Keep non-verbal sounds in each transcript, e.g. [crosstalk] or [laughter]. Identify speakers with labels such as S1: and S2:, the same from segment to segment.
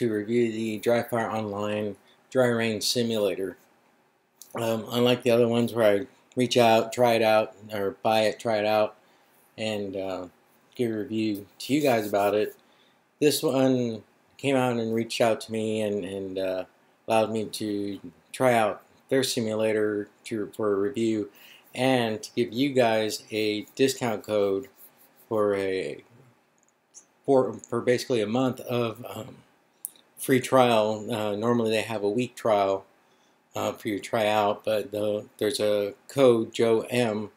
S1: to review the Dryfire Online Dry Range Simulator. Um, unlike the other ones where I reach out, try it out, or buy it, try it out, and uh, give a review to you guys about it, this one came out and reached out to me and, and uh, allowed me to try out their simulator to, for a review and to give you guys a discount code for a for, for basically a month of um, free trial. Uh, normally they have a week trial uh, for you to try out, but the, there's a code Joe M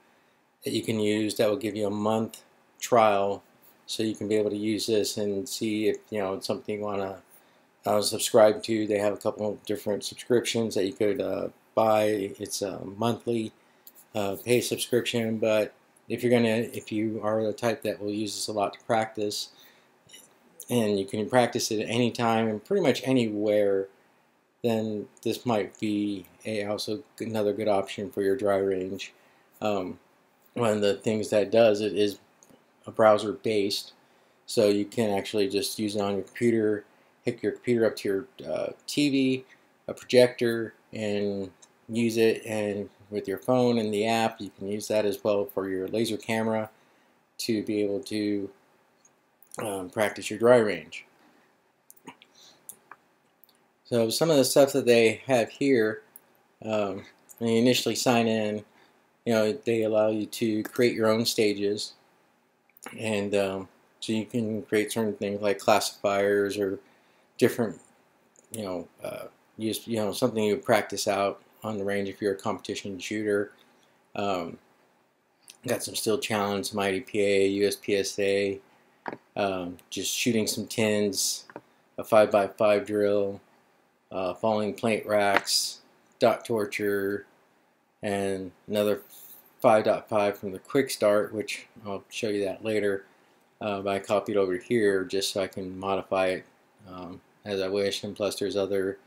S1: that you can use that will give you a month trial, so you can be able to use this and see if you know it's something you want to uh, subscribe to. They have a couple different subscriptions that you could uh, buy. It's a monthly uh, pay subscription, but if you're gonna, if you are the type that will use this a lot to practice, and you can practice it at any time and pretty much anywhere, then this might be a also another good option for your dry range. Um, one of the things that does it is a browser based, so you can actually just use it on your computer, hook your computer up to your uh, TV, a projector, and use it. And with your phone and the app, you can use that as well for your laser camera to be able to um, practice your dry range. So some of the stuff that they have here, um, when you initially sign in, you know, they allow you to create your own stages. And um, so you can create certain things like classifiers or different, you know, uh, use, you know, something you practice out on the range if you're a competition shooter. Um, got some steel challenge, some IDPA, USPSA, um, just shooting some tins, a 5x5 drill, uh, falling plate racks, dot torture, and another 5.5 from the quick start, which I'll show you that later. Uh, but I copied over here just so I can modify it um, as I wish. And plus, there's other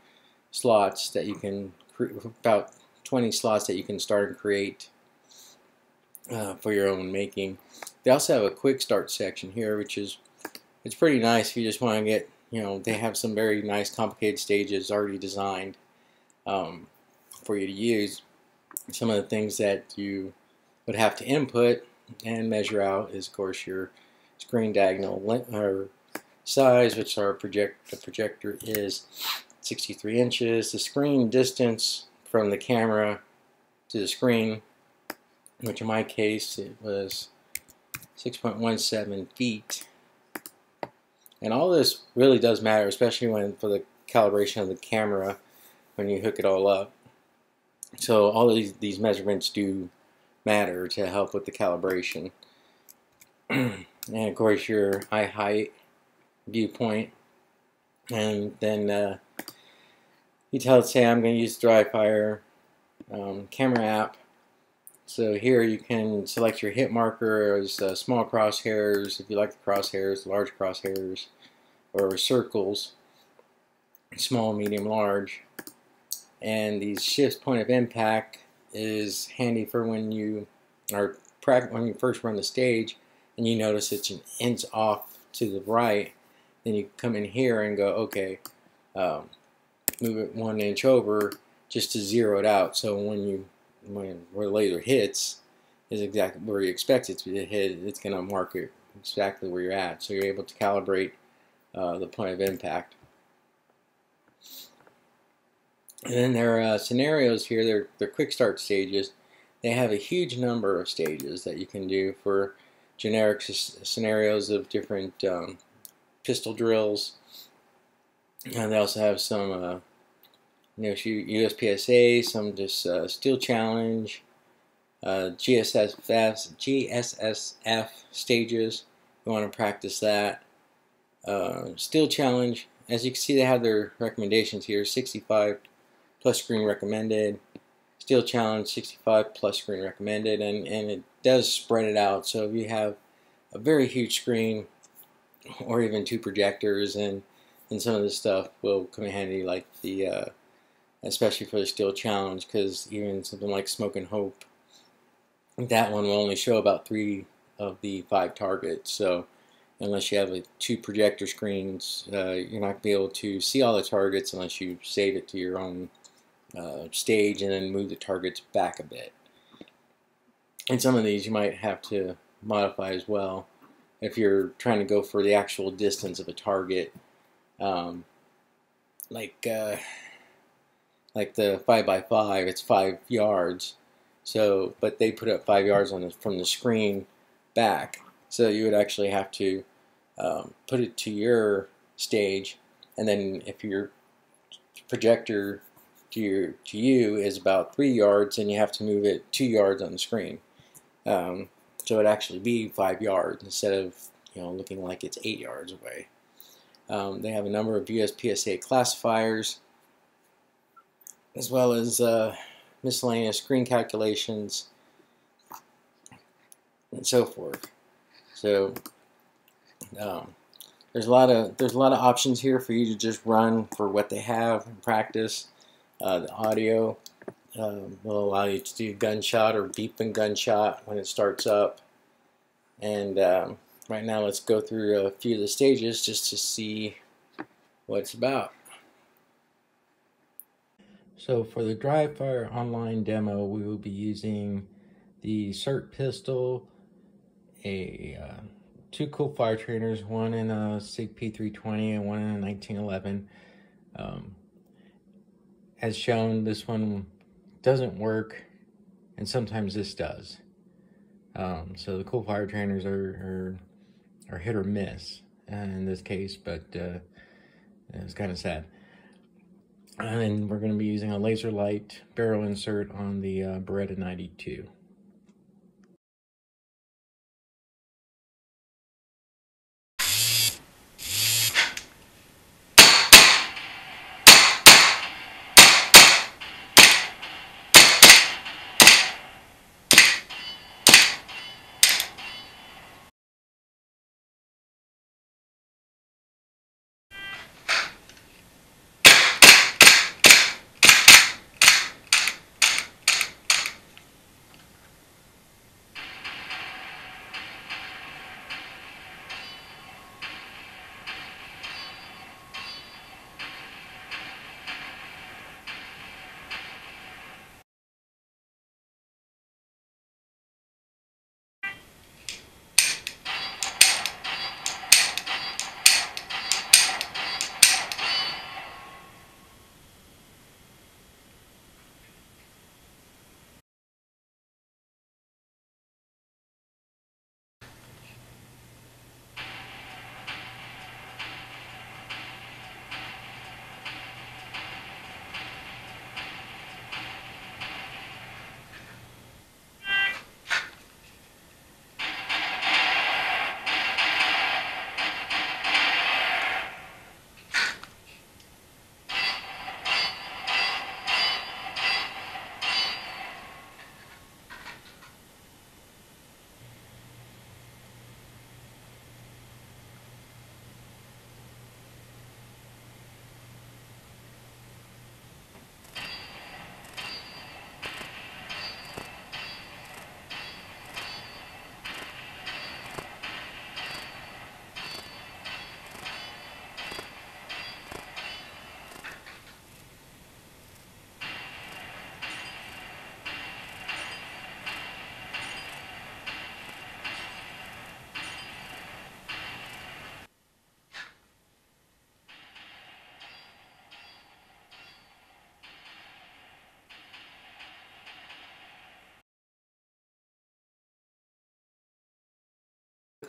S1: slots that you can create about 20 slots that you can start and create uh, for your own making. They also have a quick start section here, which is it's pretty nice if you just want to get, you know, they have some very nice complicated stages already designed um, for you to use. Some of the things that you would have to input and measure out is, of course, your screen diagonal length or size, which our project the projector is 63 inches. The screen distance from the camera to the screen, which in my case it was 6.17 feet. And all this really does matter, especially when for the calibration of the camera when you hook it all up. So all these, these measurements do matter to help with the calibration. [clears throat] and of course your eye height, viewpoint, and then uh, you tell it, say I'm going to use Dryfire um, camera app so here you can select your hit marker as uh, small crosshairs, if you like the crosshairs, large crosshairs, or circles, small, medium, large. And these shift point of impact is handy for when you are when you first run the stage and you notice it's an inch off to the right, then you come in here and go, okay, um, move it one inch over just to zero it out. So when you when where the laser hits is exactly where you expect it to hit. It's going to mark it exactly where you're at, so you're able to calibrate uh, the point of impact. And then there are uh, scenarios here. They're, they're quick start stages. They have a huge number of stages that you can do for generic scenarios of different um, pistol drills. And they also have some know, USPSA, some just uh, Steel Challenge, uh, GSSF, GSSF stages. You want to practice that. Uh, Steel Challenge, as you can see, they have their recommendations here 65 plus screen recommended. Steel Challenge 65 plus screen recommended, and, and it does spread it out. So if you have a very huge screen or even two projectors, and, and some of this stuff will come in handy, like the uh, especially for the Steel Challenge, because even something like Smoke and Hope, that one will only show about three of the five targets. So unless you have like, two projector screens. Uh, you're not going to be able to see all the targets unless you save it to your own uh, stage and then move the targets back a bit. And some of these you might have to modify as well if you're trying to go for the actual distance of a target. Um, like uh, like the five by five, it's five yards. So, but they put up five yards on the, from the screen back. So you would actually have to um, put it to your stage, and then if your projector to your to you is about three yards, and you have to move it two yards on the screen. Um, so it'd actually be five yards instead of you know looking like it's eight yards away. Um, they have a number of USPSA classifiers, as well as uh, miscellaneous screen calculations, and so forth. So um, there's a lot of there's a lot of options here for you to just run for what they have and practice. Uh, the audio um, will allow you to do gunshot or beeping gunshot when it starts up. And um, right now let's go through a few of the stages just to see what it's about. So for the dry fire online demo, we will be using the SIRT pistol, a uh, two cool fire trainers, one in a SIG P320 and one in a 1911. Um, as shown, this one doesn't work, and sometimes this does. Um, so the cool fire trainers are, are, are hit or miss in this case, but uh, it's kind of sad. And we're going to be using a LaserLyte barrel insert on the uh, Beretta 92.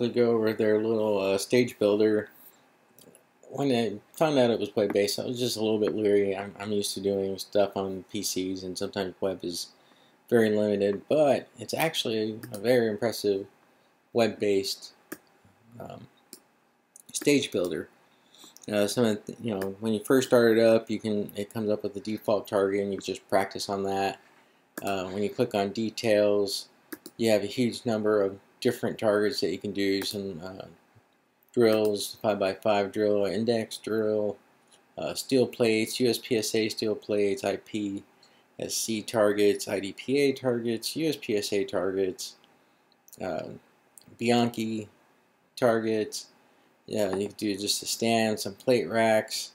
S1: Go over their little uh, stage builder. When I found out it was web-based, I was just a little bit leery. I'm, I'm used to doing stuff on PCs, and sometimes web is very limited, but it's actually a very impressive web-based um, stage builder. Uh, some of the, you know when you first start it up, you can it comes up with the default target, and you just practice on that. Uh, when you click on details, you have a huge number of different targets that you can do, some uh, drills, 5x5 drill, index drill, uh, steel plates, USPSA steel plates, IP, SC targets, IDPA targets, USPSA targets, uh, Bianchi targets, yeah, you can do just a stand, some plate racks.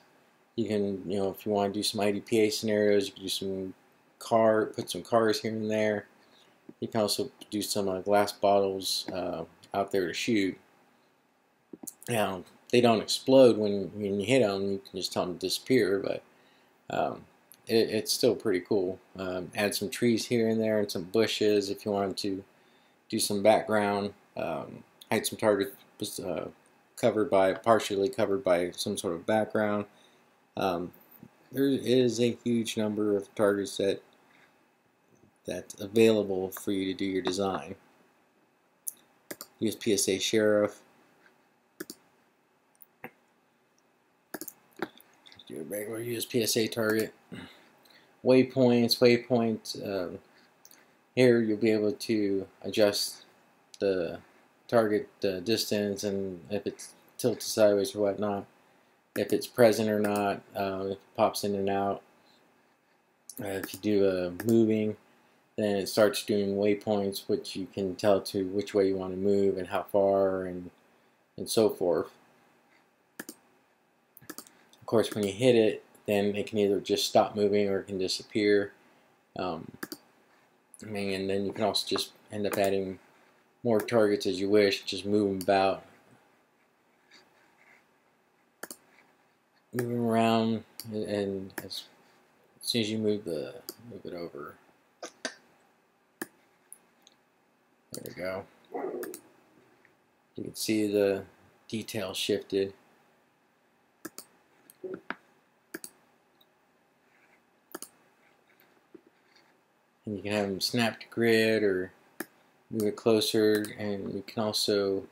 S1: You can, you know, if you want to do some IDPA scenarios, you can do some car, put some cars here and there. You can also do some uh, glass bottles uh, out there to shoot. Now, they don't explode when, when you hit them. You can just tell them to disappear, but um, it, it's still pretty cool. Um, add some trees here and there and some bushes if you want to do some background. Um, hide some target uh, covered by, partially covered by some sort of background. Um, there is a huge number of targets that that's available for you to do your design. USPSA Sheriff. Do a regular USPSA target. Waypoints, waypoints. Um, here you'll be able to adjust the target uh, distance and if it's tilted sideways or whatnot, if it's present or not, uh, if it pops in and out. Uh, if you do a moving, then it starts doing waypoints, which you can tell to which way you want to move and how far and and so forth. Of course, when you hit it, then it can either just stop moving or it can disappear. Um, and then you can also just end up adding more targets as you wish, just move them about. Move them around, and as, as soon as you move the move it over, there we go. You can see the detail shifted. And you can have them snap to grid or move it closer and you can also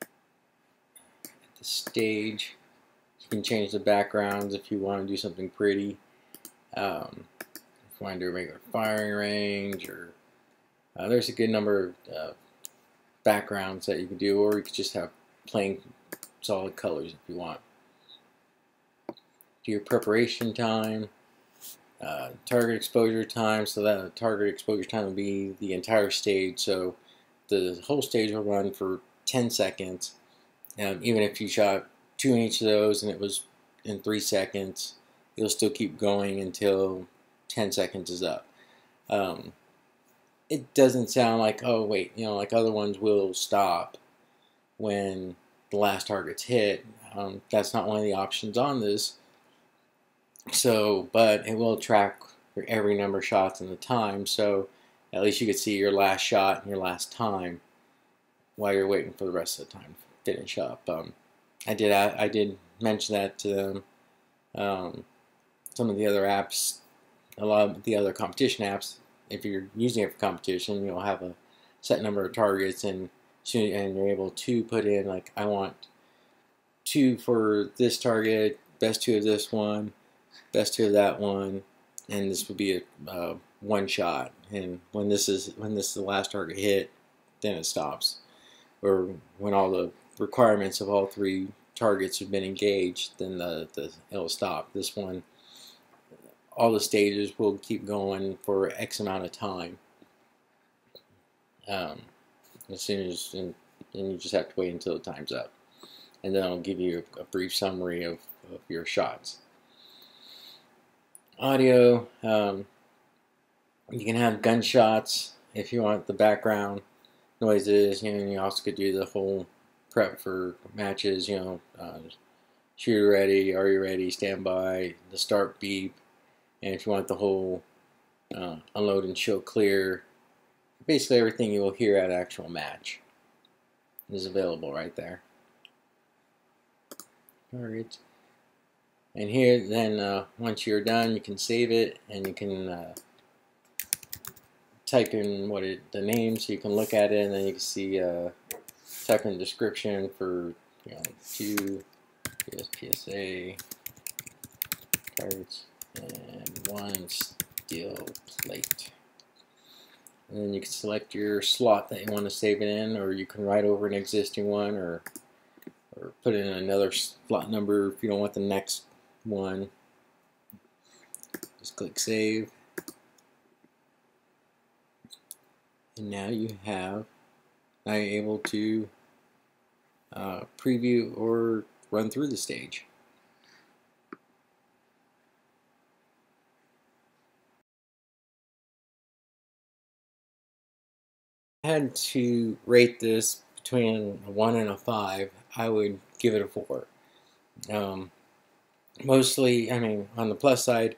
S1: at the stage you can change the backgrounds if you want to do something pretty um, if you want to do a regular firing range or uh, there's a good number of uh, backgrounds that you can do or you could just have plain solid colors if you want do your preparation time uh, target exposure time, so that target exposure time will be the entire stage. So the whole stage will run for 10 seconds. Um, even if you shot two in each of those and it was in three seconds, you'll still keep going until 10 seconds is up. Um, it doesn't sound like, oh, wait, you know, like other ones will stop when the last target's hit. Um, that's not one of the options on this. So, but it will track every number of shots and the time. So at least you could see your last shot and your last time while you're waiting for the rest of the time to finish up. Um, I did I did mention that to them. Um, some of the other apps, a lot of the other competition apps, if you're using it for competition, you'll have a set number of targets and and you're able to put in like I want two for this target, best two of this one, best two of that one, and this would be a uh, one shot. And when this is when this is the last target hit, then it stops. Or when all the requirements of all three targets have been engaged, then the, the it'll stop. This one, all the stages will keep going for X amount of time. Um, as soon as and, and you just have to wait until the time's up, and then I'll give you a, a brief summary of, of your shots audio. Um, you can have gunshots if you want the background noises. You know, you also could do the whole prep for matches. You know, uh, shooter ready, are you ready, stand by, the start beep, and if you want the whole uh, unload and show clear, basically everything you will hear at actual match is available right there. Alright. And here, then uh, once you're done, you can save it and you can uh, type in what it, the name so you can look at it and then you can see uh, type in description for you know, two USPSA cards and one steel plate. And then you can select your slot that you want to save it in or you can write over an existing one or or put in another slot number if you don't want the next one. Just click save. And now you have, now you're able to uh, preview or run through the stage. Had to rate this between a 1 and a 5, I would give it a 4. Um, mostly, I mean, on the plus side,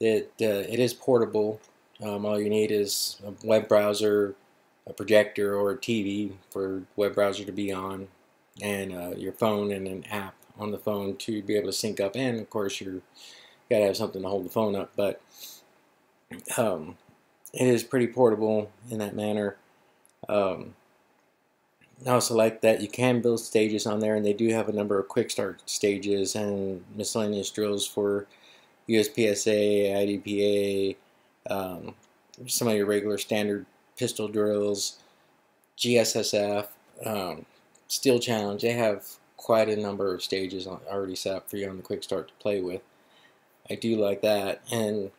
S1: it, uh, it is portable. Um, all you need is a web browser, a projector, or a TV for web browser to be on, and uh, your phone and an app on the phone to be able to sync up. And of course, you're got to have something to hold the phone up. But um, it is pretty portable in that manner. Um, I also like that you can build stages on there, and they do have a number of quick start stages and miscellaneous drills for USPSA, IDPA, um, some of your regular standard pistol drills, GSSF, um, Steel Challenge. They have quite a number of stages already set up for you on the quick start to play with. I do like that, and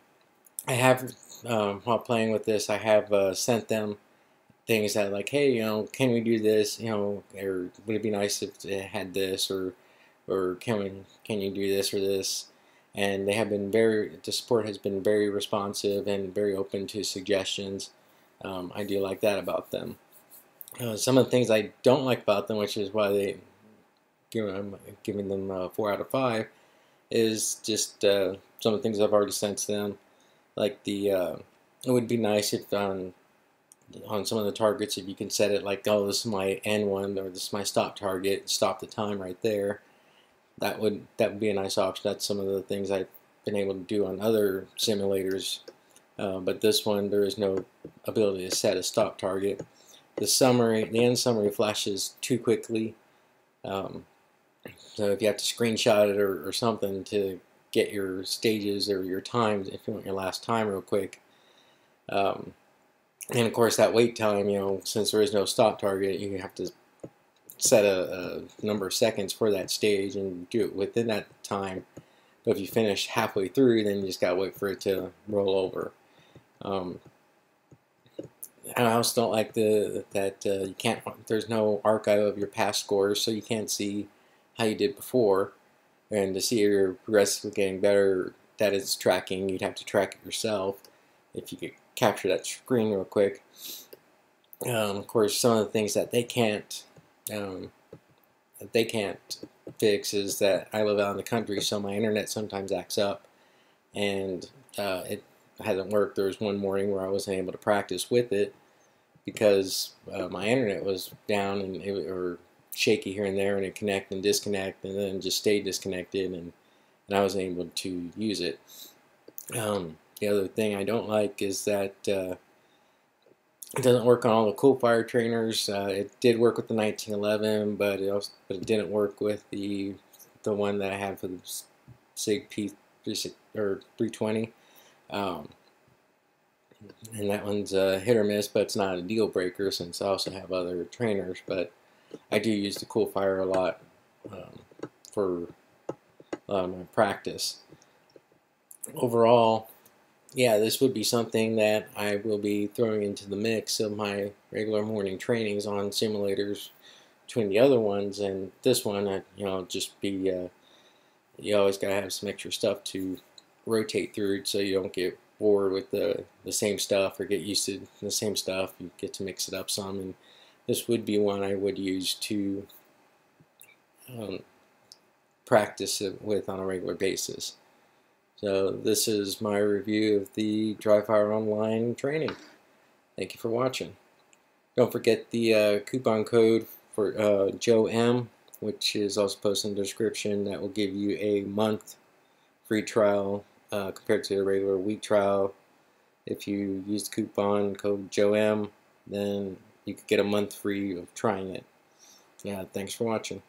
S1: I have um, while playing with this, I have uh, sent them things that like, hey, you know, can we do this? You know, or would it be nice if it had this, or or can we can you do this or this? And they have been very the support has been very responsive and very open to suggestions. Um, I do like that about them. Uh, some of the things I don't like about them, which is why they them giving them uh, four out of five, is just uh, some of the things I've already sent to them, like the. Uh, it would be nice if um, on some of the targets if you can set it like oh this is my end one or this is my stop target stop the time right there that would that would be a nice option. That's some of the things I've been able to do on other simulators. Uh, but this one there is no ability to set a stop target. The summary the end summary flashes too quickly. Um, so if you have to screenshot it or, or something to get your stages or your times if you want your last time real quick um, and of course that wait time you know since there is no stop target you have to set a, a, number of seconds for that stage and do it within that time. But if you finish halfway through then you just gotta wait for it to roll over. Um, and I also don't like the that uh, you can't there's no archive of your past scores so you can't see how you did before. And to see if you're progressively getting better that is tracking you'd have to track it yourself. If you capture that screen real quick. Um, of course, some of the things that they can't um, that they can't fix is that I live out in the country, so my internet sometimes acts up, and uh, it hasn't worked. There was one morning where I wasn't able to practice with it because uh, my internet was down and it, or shaky here and there, and it connect and disconnect, and then just stayed disconnected, and and I wasn't able to use it. Um, the other thing I don't like is that uh, it doesn't work on all the Coolfire trainers. Uh, it did work with the 1911, but it also, but it didn't work with the the one that I have for the Sig P or 320. Um, and that one's a hit or miss, but it's not a deal breaker since I also have other trainers. But I do use the Coolfire a lot um, for uh, my practice. Overall, yeah, this would be something that I will be throwing into the mix of my regular morning trainings on simulators between the other ones and this one. I, you know, just be uh, you always gotta have some extra stuff to rotate through so you don't get bored with the the same stuff or get used to the same stuff. You get to mix it up some, and this would be one I would use to um, practice it with on a regular basis. So this is my review of the Dry Fire Online training. Thank you for watching. Don't forget the uh, coupon code for uh, Joe M, which is also posted in the description. That will give you a month free trial uh, compared to a regular week trial. If you use the coupon code Joe M, then you could get a month free of trying it. Yeah, thanks for watching.